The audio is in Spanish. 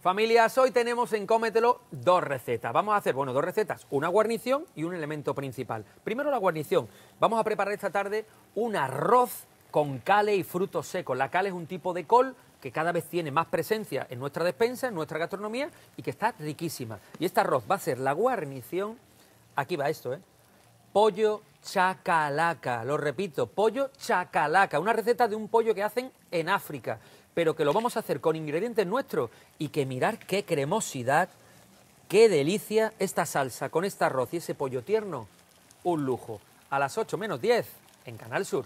Familias, hoy tenemos en Cómetelo dos recetas. Vamos a hacer, bueno, dos recetas, una guarnición y un elemento principal. Primero la guarnición. Vamos a preparar esta tarde un arroz con cale y frutos secos. La cale es un tipo de col que cada vez tiene más presencia en nuestra despensa, en nuestra gastronomía y que está riquísima. Y este arroz va a ser la guarnición, aquí va esto, ¿eh? Pollo chacalaca, lo repito, pollo chacalaca, una receta de un pollo que hacen en África pero que lo vamos a hacer con ingredientes nuestros y que mirar qué cremosidad, qué delicia esta salsa con este arroz y ese pollo tierno, un lujo. A las 8 menos 10 en Canal Sur.